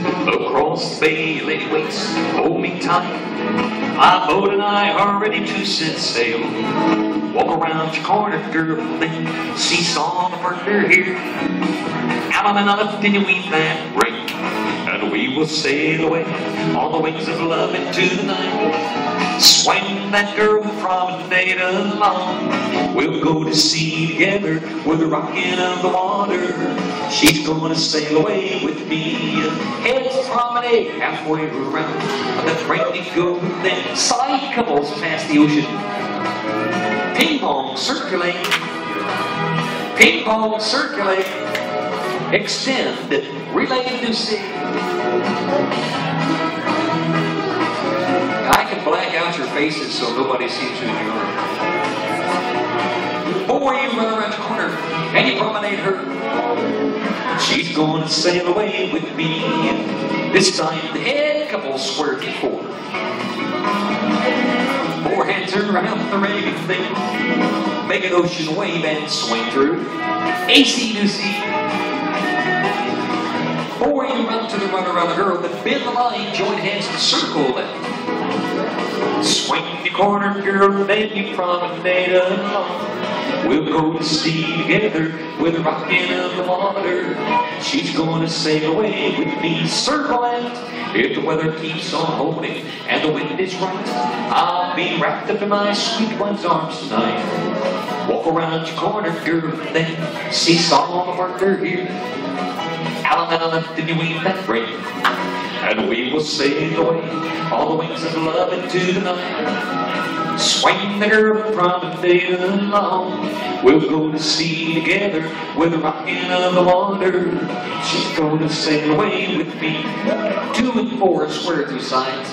Across the bay, lady waits, hold me tight. My boat and I are ready to set sail. Walk around your corner, girl, then seesaw the partner here. Out on another thing we that break, and we will sail away on the wings of love into the night. Swing that girl from day to long. We'll go to sea together with the rocking of the water. She's gonna sail away with me. Heads promenade halfway around. The train go then side couples pass the ocean. Ping pong circulate. Ping pong circulate. Extend. Relay to sea. I can black out your faces so nobody sees you are. Boy, you run around the corner and you promenade her. She's going to sail away with me. This time the head couple square to four. Four hands around the ragged thing. Make an ocean wave and swing through. AC to. Four you run to the runner around the girl, then bend the line, join hands in a circle. Swing the corner, girl, you promenade along. We'll go to sea together with the rocking of the water. She's to sail away with me, circle left. If the weather keeps on holding and the wind is right, I'll be wrapped up in my sweet one's arms tonight. Walk around your corner, girl, and then seesaw the partner here. Alabama, did you weave that break? And we will sail away all the wings of love into the night. Swing the girl from the day along. We'll go to sea together with the rocking of the water. She's to sail away with me. Two and four square through sides.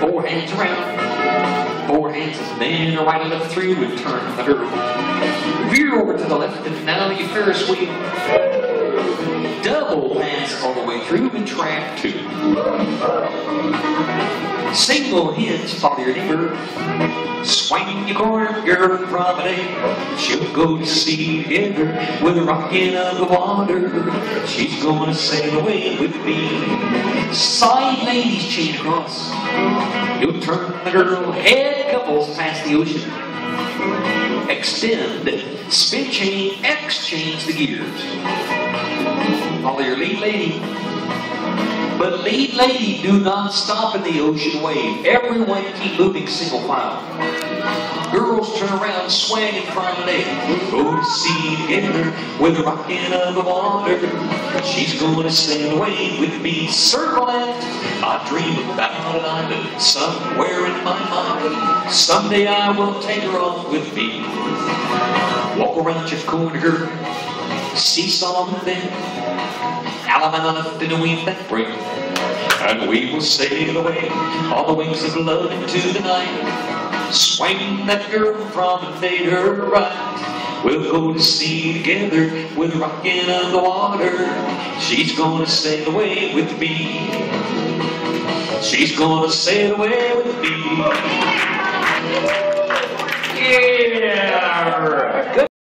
Four hands around. Four hands and then right on up through and turn the girl. Veer over to the left and now you Ferris wheel Single hinge, follow your neighbor. Swing your corner, girl, promenade. She'll go to sea together with of the water. She's gonna sail away with me. Side ladies chain across. You'll turn the girl, head couples pass the ocean. Extend, spin chain, exchange the gears follow your lead lady. But lead lady, do not stop in the ocean wave. Everyone keep moving single file. Girls turn around, swing in of promenade. Go to sea together with the rocking of the water. She's gonna sail away with me, circle left. I dream about an island somewhere in my mind. Someday I will take her off with me. Walk around your corner, girl. Seesaw the thing. Alabama, did we that break? And we will sail away on the wings of love into the night. Swing that girl from and fade right. We'll go to sea together with the rocking of the water. She's gonna sail away with me. She's gonna sail away with me. Yeah.